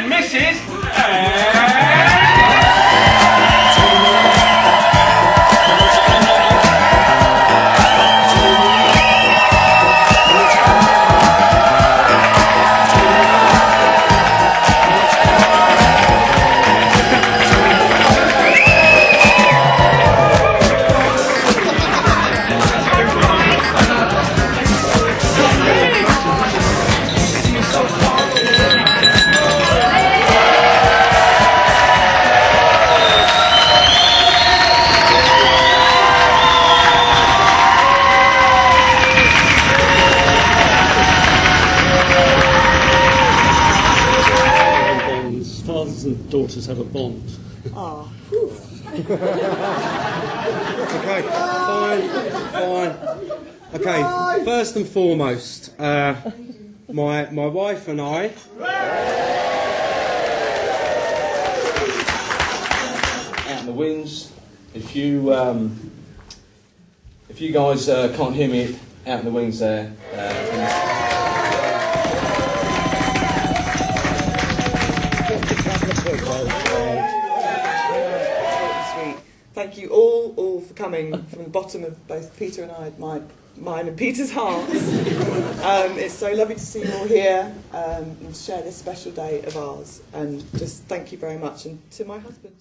and Mrs. bonds. Fathers and daughters have a bond. Oh. Okay, fine, fine. Okay, first and foremost, uh, my my wife and I. out in the wings. If you um, if you guys uh, can't hear me out in the wings there, uh, Thank you all, all for coming from the bottom of both Peter and I, my, mine and Peter's hearts. Um, it's so lovely to see you all here um, and share this special day of ours. And just thank you very much. And to my husband.